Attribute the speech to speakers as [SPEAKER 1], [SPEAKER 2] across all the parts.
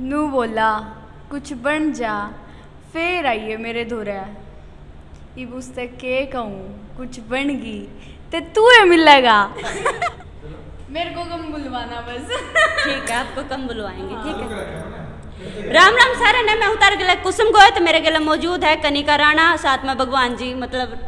[SPEAKER 1] नू बोला कुछ बन जा फिर आइए मेरे धोरा। इब उससे के कहूँ कुछ बन गई तो तू है मिलेगा। मेरे को कम बुलवाना बस।
[SPEAKER 2] ठीक है आपको कम बुलवाएँगे ठीक है। राम राम सारे ने मैं उतार गला कुसुम है तो मेरे गले मौजूद है कनिका राणा साथ में भगवान जी मतलब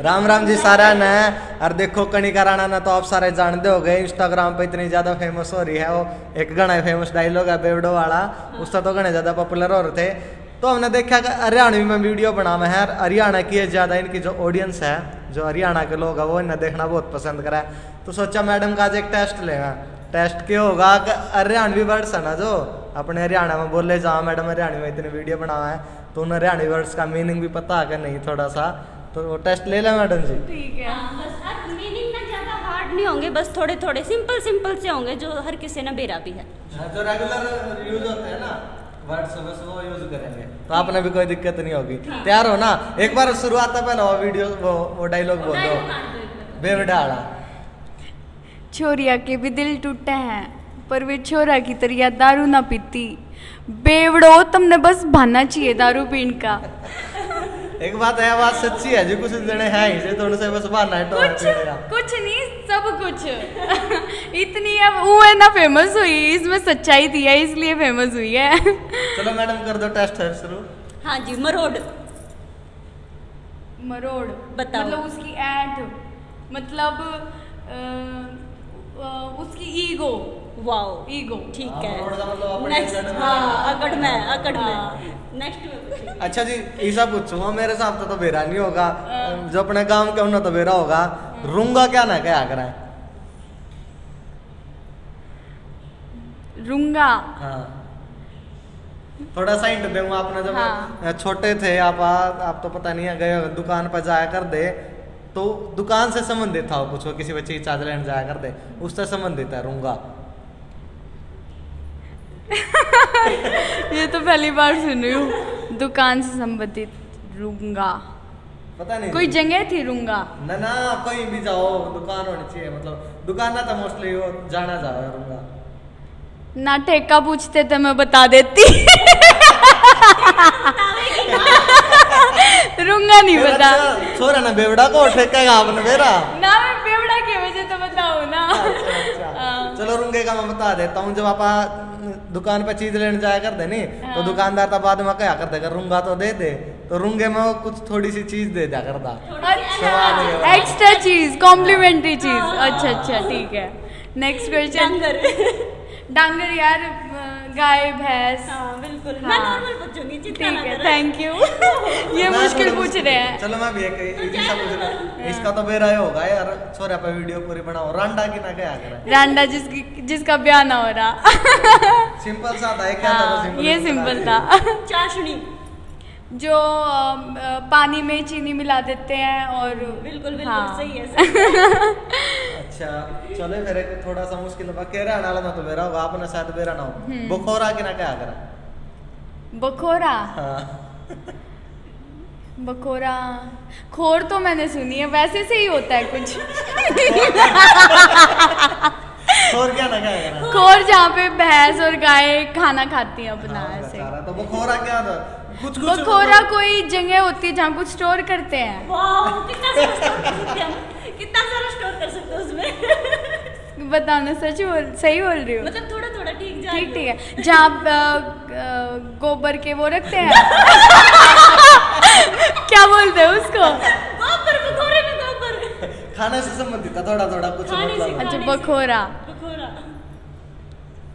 [SPEAKER 3] राम राम जी सारा ने और देखो कनिका राणा ना तो आप सारे जानते हो गए इंस्टाग्राम पे इतनी ज़्यादा फ़ेमस हो रही है वो एक घना फ़ेमस डायलॉग है बेवडो वाला उसका तो घने ज़्यादा पॉपुलर हो रहे थे। तो हमने देखा कि हरियाणवी में वीडियो बनावा है हरियाणा की ज़्यादा इनकी जो ऑडियंस है जो हरियाणा के लोग है वो इन्हें देखना बहुत पसंद करा है। तो सोचा मैडम का आज एक टेस्ट लेगा टेस्ट क्या होगा? हरियाणवी वर्ड्स है ना जो? अपने हरियाणा में बोले जाओ मैडम हरियाणवी में इतने वीडियो बनावा है तो उन हरियाणवी वर्ड्स का मीनिंग भी पता है कि नहीं थोड़ा सा? तो वो टेस्ट ले लें मैडम जी।
[SPEAKER 1] ठीक है।
[SPEAKER 2] हाँ, बस अब मीनिंग ना ज़्यादा हार्ड नहीं होंगे बस थोड़े थोड़े सिंपल सिंपल से होंगे जो हर किसी ने बेरा भी है।
[SPEAKER 3] जो रेगुलर यूज़ होते हैं ना वर्ड्स बस वो यूज़ करेंगे तो आपने भी कोई दिक्कत नहीं होगी। तैयार हो ना? एक बार शुरुआत पहले वो वीडियो वो वो डायलॉग बोल दो। बेवडाड़ा
[SPEAKER 1] छोरिया के भी दिल टूटे हैं पर वे छोरा की तरह दारू ना पीती। बेवड़ो तुमने बस भाना चाहिए दारू पीन का।
[SPEAKER 3] एक बात है बात सच्ची है जो कुछ जने हैं ही से थोड़े से बस बहाना है तो
[SPEAKER 1] कुछ कुछ नहीं सब कुछ। इतनी अब वो है ना फ़ेमस हुई इसमें सच्चाई थी है इसलिए फ़ेमस हुई है।
[SPEAKER 3] चलो मैडम कर दो टेस्ट है शुरू।
[SPEAKER 2] हाँ जी मरोड़।
[SPEAKER 1] मरोड़।
[SPEAKER 2] बताओ।
[SPEAKER 1] मतलब उसकी ऐट मतलब अ, उसकी ईगो।
[SPEAKER 2] वाओ।
[SPEAKER 1] ईगो।
[SPEAKER 2] ठीक
[SPEAKER 3] हाँ,
[SPEAKER 2] है।
[SPEAKER 3] मतलब
[SPEAKER 2] नेक्स्ट हाँ अकड़ में अकड़
[SPEAKER 1] हाँ।
[SPEAKER 2] में नेक्स्ट
[SPEAKER 3] अच्छा जी ऐसा पूछूँगा मेरे साथ तो, तो बेरा नहीं होगा। जो अपने गाँव के उन्हें तो बेरा होगा रूँगा क्या ना क्या करें
[SPEAKER 1] रुंगा।
[SPEAKER 3] हाँ। थोड़ा सा हिंट दूँगा आपने जब
[SPEAKER 1] हाँ।
[SPEAKER 3] छोटे थे आप आप तो पता नहीं है गए दुकान पर जाया कर दे। तो दुकान से संबंधित था कुछ वो किसी बच्चे की चादर लेने जाया कर दे उससे संबंधित है रूँगा।
[SPEAKER 1] ये तो पहली बार सुन रही हूँ। दुकान से संबंधित रुंगा।
[SPEAKER 3] पता नहीं।
[SPEAKER 1] कोई जगह थी रुंगा?
[SPEAKER 3] ना ना कहीं भी जाओ दुकान होनी चाहिए मतलब दुकान ना तो मोस्टली वो जाना जाओ रूँगा।
[SPEAKER 1] ना ठेका पूछते तो मैं बता देती। रुंगा नहीं बता।
[SPEAKER 3] अच्छा, छोरा ना बेवड़ा को ठेकेगा आपने मेरा
[SPEAKER 1] ना मैं बेवड़ा की वजह तो बताऊँ ना। हाँ।
[SPEAKER 3] चलो रुंगे का मैं बता देता हूँ जब आप दुकान पे चीज़ लेने जाया करते नहीं तो
[SPEAKER 1] हाँ।
[SPEAKER 3] दुकानदार तो बाद में क्या करते अगर रुंगा तो दे दे तो रुंगे में वो कुछ थोड़ी सी चीज़ दे दिया करता।
[SPEAKER 1] अच्छा। एक्स्ट्रा चीज़ कॉम्प्लीमेंट्री चीज़ अच्छा अच्छा ठीक है। नेक्स्ट क्वेश्चन
[SPEAKER 2] डांगर
[SPEAKER 1] यार गाय भैंस
[SPEAKER 2] हाँ बिल्कुल।
[SPEAKER 1] हाँ।
[SPEAKER 2] मैं नॉर्मल पूछूँगी जितना
[SPEAKER 1] ठीक है थैंक यू ये मुश्किल पूछ रहे हैं।
[SPEAKER 3] चलो मैं भी एक इजी सा पूछ रहा इसका तो बेरा होगा यार। छोरा पे वीडियो पूरी बनाओ। रांडा की ना क्या करे?
[SPEAKER 1] रांडा जिसकी जिसका ब्याह ना हो रहा।
[SPEAKER 3] सिंपल सा था ये क्या था
[SPEAKER 1] हाँ,
[SPEAKER 3] सिंपल
[SPEAKER 1] ये सिंपल था।
[SPEAKER 2] चाशनी।
[SPEAKER 1] जो पानी में चीनी मिला देते हैं और
[SPEAKER 2] बिल्कुल बिल्कुल
[SPEAKER 1] हाँ।
[SPEAKER 2] सही है।
[SPEAKER 3] अच्छा चलो फिर एक थोड़ा सा मुश्किल होगा कह रहा नाला ना तो बेरा होगा आपने शायद बेरा ना हो।
[SPEAKER 1] हम्म।
[SPEAKER 3] बुखोरा ना क्या करा?
[SPEAKER 1] बखोरा?
[SPEAKER 3] हाँ।
[SPEAKER 1] बखोरा? खोर तो मैंने सुनी है वैसे से ही होता है कुछ।
[SPEAKER 3] और क्या ना क्या करा?
[SPEAKER 1] खोर जहाँ पे भैंस और गाय खाना खाती है अपना
[SPEAKER 3] हाँ,
[SPEAKER 1] ऐसे।
[SPEAKER 3] तो बखोरा क्या था? कुछ कुछ
[SPEAKER 1] बखोरा कोई जगह होती है जहाँ कुछ स्टोर करते हैं।
[SPEAKER 2] कितना
[SPEAKER 1] बताना सच बोल सही बोल रही हूँ।
[SPEAKER 2] मतलब थोड़ा थोड़ा ठीक जा
[SPEAKER 1] ठीक ठीक है। जहाँ गोबर के वो रखते हैं। क्या बोलते हैं उसको?
[SPEAKER 2] गोबर बखोरे में गोबर।
[SPEAKER 3] खाने से संबंधित था थोड़ा थोड़ा कुछ मतलब
[SPEAKER 1] अच्छा बखोरा
[SPEAKER 2] बखोरा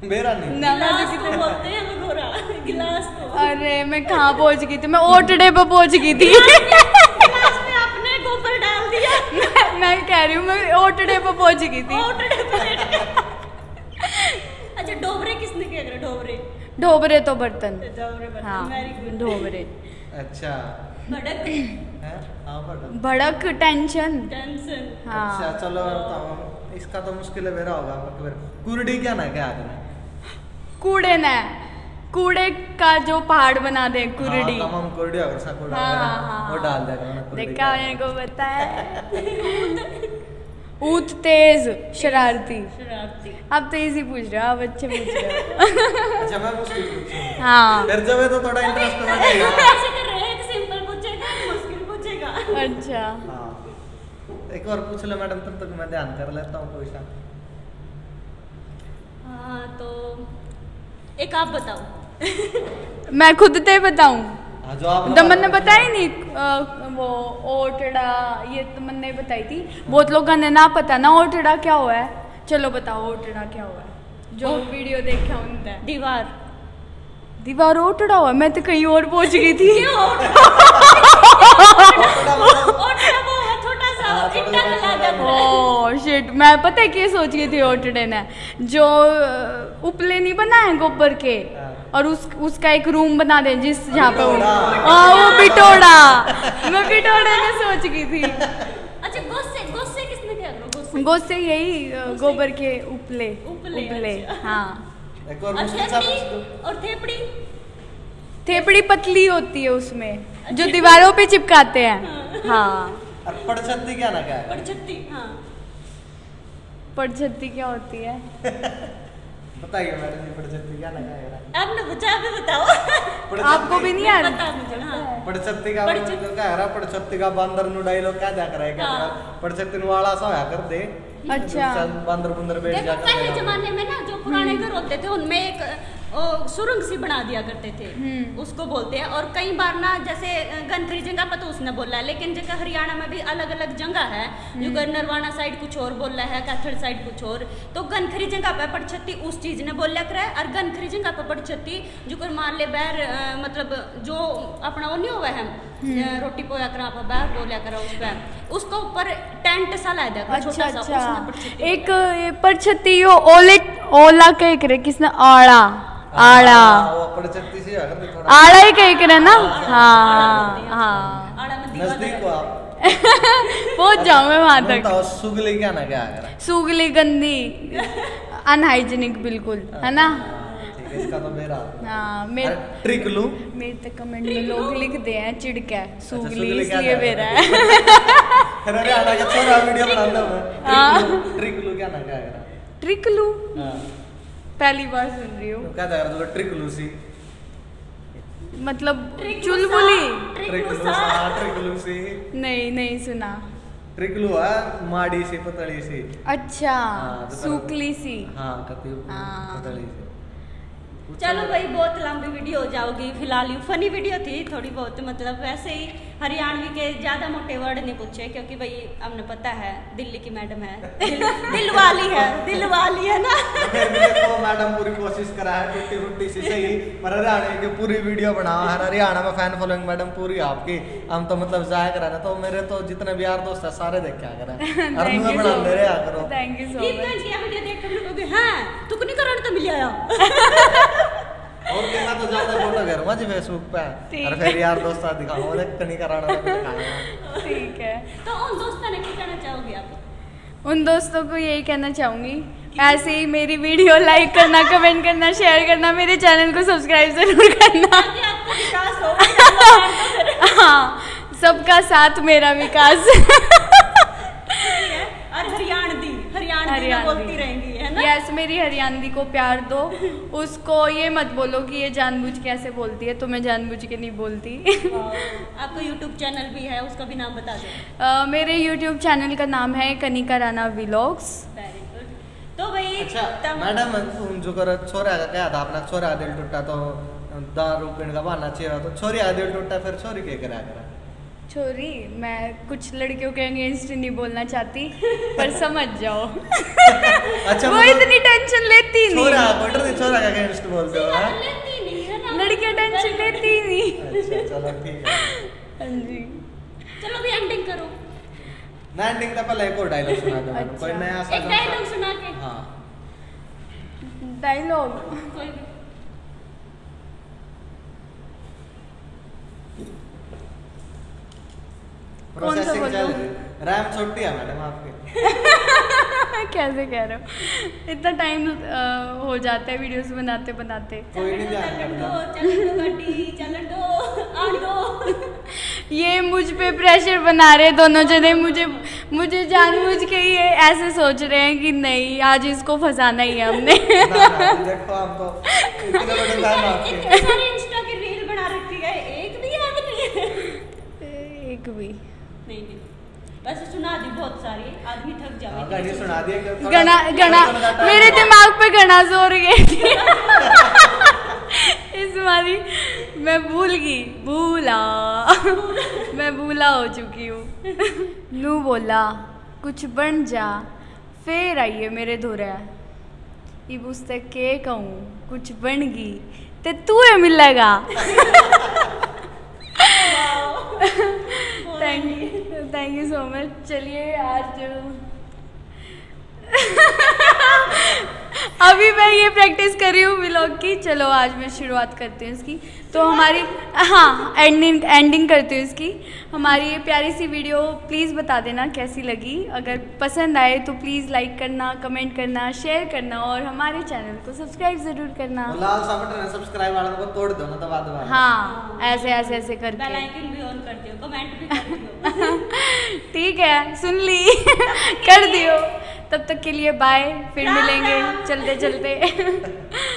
[SPEAKER 3] मेरा नहीं।
[SPEAKER 1] ना ना
[SPEAKER 2] गिलास तो बोलते हैं बखोरा गिलास तो।
[SPEAKER 1] अरे मैं कहाँ पहुँच गई थी? मैं ओटड़े पे पहुँच गई थी।
[SPEAKER 2] गिलास में आपने गोबर डाल दिया।
[SPEAKER 1] मैं, कह रही हूँ मैं ओटड़े पे पहुँच गई थी
[SPEAKER 2] ओटड़े पे लेट गए। अच्छा डोबरे किसने किया करे डोबरे
[SPEAKER 1] ढोबरे तो बर्तन। हाँ ढोबरे।
[SPEAKER 3] अच्छा।
[SPEAKER 2] भड़क।
[SPEAKER 3] है? हाँ
[SPEAKER 1] भड़क। टेंशन
[SPEAKER 2] टेंशन
[SPEAKER 1] हाँ।
[SPEAKER 3] अच्छा चलो इसका तो मुश्किल है मेरा होगा फिर कुरडी क्या ना क्या करें
[SPEAKER 1] कूड़े न कूड़े का जो पहाड़ बना दे कुरडी।
[SPEAKER 3] हाँ, तमाम कुरडी अगर सा कूड़ा
[SPEAKER 1] हाँ,
[SPEAKER 3] वगैरह,
[SPEAKER 1] हाँ,
[SPEAKER 3] वो डाल कुरडी
[SPEAKER 1] देखा मेरे को बताया। ऊत तेज शरारती।
[SPEAKER 2] शरारती।
[SPEAKER 1] अब तो इजी पूछ रहे हो अब अच्छे पूछ रहे हो।
[SPEAKER 3] अच्छा मैं मुश्किल पूछूँ।
[SPEAKER 1] हाँ।
[SPEAKER 3] फिर जब है तो थोड़ा इंटरेस्ट बढ़ेगा
[SPEAKER 2] ऐसे कर रहे हैं सिंपल पूछेगा मुश्किल पूछेगा।
[SPEAKER 1] अच्छा।
[SPEAKER 3] हाँ। एक और पूछ लो मैडम तब तक मैं ध्यान कर लेता हूँ कोई सा
[SPEAKER 2] हाँ तो एक आप बताओ।
[SPEAKER 1] मैं खुद ते बताऊँ?
[SPEAKER 3] जो आप
[SPEAKER 1] तो बताई नहीं वो ओटड़ा ये तो मैंने बताई थी। बहुत लोगों ने ना पता ना ओटड़ा क्या हुआ है। चलो बताओ ओटड़ा क्या हुआ है। जो वीडियो देखा उनका
[SPEAKER 2] दीवार।
[SPEAKER 1] दीवार ओटड़ा हुआ मैं तो कहीं और पहुँच गई थी।
[SPEAKER 2] ओटड़ा वो है
[SPEAKER 1] शिट मैं पता है क्या सोच गई थी ओटड़े ने। जो उपले नहीं बना है गोबर के?
[SPEAKER 3] हाँ।
[SPEAKER 1] और उस उसका एक रूम बना दे जिस जहाँ पे वो
[SPEAKER 3] बिटोड़ा।
[SPEAKER 1] हाँ वो बिटोड़ा। मैं बिटोड़े ने सोच गई थी।
[SPEAKER 2] अच्छा गोसे गोसे किसने क्या? गोसे।
[SPEAKER 1] यही गोबर के उपले।
[SPEAKER 2] उपले,
[SPEAKER 1] उपले
[SPEAKER 2] अच्छा।
[SPEAKER 1] हाँ।
[SPEAKER 3] एक और
[SPEAKER 2] थेपड़ी और थेपड़ी?
[SPEAKER 1] थेपड़ी पतली होती है उसमें जो दीवारों पे चिपकाते हैं। हाँ।
[SPEAKER 3] और पड़छत्ती क्या ना क्या है?
[SPEAKER 2] पड़छत्ती हाँ।
[SPEAKER 1] पड़छत्ती क्या होती है?
[SPEAKER 3] बताइए मैडम जी पड़छत्ती क्या है
[SPEAKER 2] आपने पूछा अभी बताओ।
[SPEAKER 1] आपको भी नहीं आ रहा
[SPEAKER 2] पता मुझे हाँ।
[SPEAKER 3] पड़छत्ती का मतलब क्या है पड़छत्ती का बंदर नु डायलॉग क्या देख रहा है क्या। पड़छत्ती नु वाला सा होया कर दे।
[SPEAKER 1] अच्छा।
[SPEAKER 3] बंदर बंदर बैठ जाता
[SPEAKER 2] पहले जमाने में ना जो पुराने घर होते थे उनमें एक सुरंग सी बना दिया करते थे।
[SPEAKER 1] हम्म।
[SPEAKER 2] उसको बोलते हैं। और कई बार ना जैसे गनखरी जगह पर तो उसने बोला है लेकिन जगह हरियाणा में भी अलग अलग जगह है। जो कर नरवाना साइड कुछ और बोल रहा है कैथड़ साइड कुछ और। तो गनखरी जगह पे पड़छत्ती उस चीज़ ने बोलिया करे और गनखरी जगह पे पड़छत्ती जो कर मान ले बैर मतलब जो अपना वो नहीं हुआ है रोटी पोया करा पर बैर बोलिया करा उस पे। उसको ऊपर टेंट सा ला दिया
[SPEAKER 1] अच्छा अच्छा। एक यो ओले ओला कह करे किसने आड़ा। आड़ा
[SPEAKER 3] थोड़ा
[SPEAKER 1] आड़ा ही कह करे ना हाँ हाँ पहुँच जाऊँ मैं वहाँ तक
[SPEAKER 3] सुगली क्या ना क्या
[SPEAKER 1] सूगली गंदी अनहाइजीनिक बिल्कुल है ना
[SPEAKER 3] हाँ, ठीक है इसका तो मेरा
[SPEAKER 1] हाँ मेरे
[SPEAKER 3] ट्रिक लू
[SPEAKER 1] मेरे तक कमेंट में लोग लिखते हैं चिड़का है सूगली
[SPEAKER 3] सूगली क्या
[SPEAKER 1] इसलिए मेरा है
[SPEAKER 3] अरे आना का छोरा वीडियो बनाना
[SPEAKER 1] हाँ।
[SPEAKER 3] मैं ट्रिक लू क्या ना क्या
[SPEAKER 1] ट्रिक लू
[SPEAKER 3] हाँ
[SPEAKER 1] पहली बार सुन रही हूँ।
[SPEAKER 3] क्या? था तो ट्रिक लू सी
[SPEAKER 1] मतलब
[SPEAKER 2] ट्रिक
[SPEAKER 1] चुलबुली।
[SPEAKER 2] ट्रिक
[SPEAKER 3] ट्रिक लू
[SPEAKER 2] मुसा।
[SPEAKER 3] सा ट्रिक लू सी
[SPEAKER 1] नहीं नहीं सुना।
[SPEAKER 3] ट्रिक लू है माड़ी सी पतली सी।
[SPEAKER 1] अच्छा
[SPEAKER 3] हाँ, तो
[SPEAKER 1] सूखली सी।
[SPEAKER 3] हाँ कति
[SPEAKER 1] हाँ।
[SPEAKER 3] पतली सी।
[SPEAKER 2] चलो भाई बहुत लंबी वीडियो हो जाओगी। फ़िलहाल यू फनी वीडियो थी थोड़ी बहुत मतलब वैसे ही हरियाणवी के ज़्यादा मोटे वर्ड नहीं पूछे क्योंकि भाई हमने पता है दिल्ली की मैडम है। दिल, दिल वाली है दिल वाली है ना?
[SPEAKER 3] देखो मैडम पूरी कोशिश करा है टूटी फूटी सी सही पर हरियाणा की पूरी वीडियो बनाओ है हरियाणा में फ़ैन फॉलोइंग मैडम पूरी आपकी हम तो मतलब जाया करा ना तो मेरे तो जितने भी यार दोस्त है सारे देख क्या करें और
[SPEAKER 1] you
[SPEAKER 3] बना दे रहे. करो।
[SPEAKER 1] Thank you so
[SPEAKER 2] leap
[SPEAKER 1] much.
[SPEAKER 2] गंज की वीडियो देख कर लोग हाँ तू नहीं करण तो मिल आया।
[SPEAKER 3] और कहना तो ज़्यादा फ़ोटो घर मज फेसबुक पे। और फिर यार दोस्त दिखाओ देख कनी कराना तो
[SPEAKER 1] ठीक है।
[SPEAKER 2] तो उन दोस्तों ने क्या कहना चाहोगे आप?
[SPEAKER 1] उन दोस्तों को यही कहना चाहूँगी ऐसे ही मेरी वीडियो लाइक करना कमेंट करना शेयर करना मेरे चैनल को सब्सक्राइब ज़रूर करना।
[SPEAKER 2] ताकि आपका विकास हो
[SPEAKER 1] सबका साथ मेरा विकास।
[SPEAKER 2] और हरियाणवी
[SPEAKER 1] यस मेरी हरियाणवी को प्यार दो। उसको ये मत बोलो कि ये जानबूझ के ऐसे बोलती है तो मैं जानबूझ के नहीं बोलती।
[SPEAKER 2] आपका यूट्यूब चैनल भी है उसका भी नाम बता दो।
[SPEAKER 1] अ, मेरे यूट्यूब चैनल का नाम है कनिका राणा व्लॉग्स
[SPEAKER 2] तो भाई
[SPEAKER 3] अच्छा मैडम जो करो छोरा का क्या था अपना? छोरा दिल टूटा तो दारू पीने का बहाना चाहिए तो छोरी का दिल टूटा फिर छोरी के करा करा?
[SPEAKER 1] छोरी मैं कुछ लड़कियों के अगेंस्ट नहीं बोलना चाहती पर समझ जाओ।
[SPEAKER 3] अच्छा
[SPEAKER 1] वो
[SPEAKER 3] मतलब
[SPEAKER 1] इतनी टेंशन लेती नहीं।
[SPEAKER 3] छोरा
[SPEAKER 1] नहीं
[SPEAKER 3] कोटर छोरा का अगेंस्ट बोलते हो हाँ?
[SPEAKER 2] लेती नहीं ना?
[SPEAKER 1] लड़कियाँ टेंशन लेती नहीं।
[SPEAKER 3] अच्छा चलो ठीक है।
[SPEAKER 1] हाँ जी।
[SPEAKER 2] चलो भी एंडिंग करो।
[SPEAKER 3] ना एंडिंग का पहले एक और डायलॉग सुना दो कोई
[SPEAKER 1] अच्छा।
[SPEAKER 3] नया सा
[SPEAKER 2] एक डायलॉग सुना के।
[SPEAKER 3] हाँ।
[SPEAKER 1] डायलॉग
[SPEAKER 2] कोई भी
[SPEAKER 1] कौन सा
[SPEAKER 3] प्रोसेसिंग चल
[SPEAKER 1] बोलूँ?
[SPEAKER 3] रही रैम छोटी है मैडम आपकी।
[SPEAKER 1] कैसे कह रहे हो? इतना टाइम हो जाता है वीडियोस बनाते बनाते।
[SPEAKER 3] कोई नहीं
[SPEAKER 1] ये मुझ पे प्रेशर बना रहे दोनों जने। मुझे मुझे जानबूझ के ये ऐसे सोच रहे हैं कि नहीं आज इसको फंसाना ही है हमने।
[SPEAKER 3] देखो तो इतने बड़े फ़ैन आपके।
[SPEAKER 2] इतने सारे इंस्टा की रील बना रखी है। एक भी याद नहीं है नहीं वैसे सुना दी बहुत सारी आदमी थक
[SPEAKER 3] हाँ,
[SPEAKER 2] जावे
[SPEAKER 3] सुना दिए
[SPEAKER 1] गणा मेरे दिमाग पे गणा ज़ोर गई थी। इस बारी मैं भूल गई। भूला। मैं भूला हो चुकी हूँ। नू बोला कुछ बन जा फिर आइए मेरे धोरा। इब उस तक के कहूँ कुछ बन गई ते तू मिलेगा thank you thank you so much चलिए आज अभी मैं ये प्रैक्टिस कर रही हूँ व्लॉग की। चलो आज मैं शुरुआत करती हूँ इसकी। तो हमारी हाँ एंडिंग एंडिंग करती हूँ इसकी। हमारी ये प्यारी सी वीडियो प्लीज़ बता देना कैसी लगी। अगर पसंद आए तो प्लीज़ लाइक करना कमेंट करना शेयर करना और हमारे चैनल को सब्सक्राइब ज़रूर करना।
[SPEAKER 3] लाल सा बटन है सब्सक्राइब वाला को तोड़ दो ना दबा दबा
[SPEAKER 1] हाँ ऐसे ऐसे ऐसे करके।
[SPEAKER 2] ऑन कर दियो कमेंट भी कर दियो।
[SPEAKER 1] ठीक है सुन ली। कर दियो। तब तक के लिए बाय फिर मिलेंगे। चलते चलते।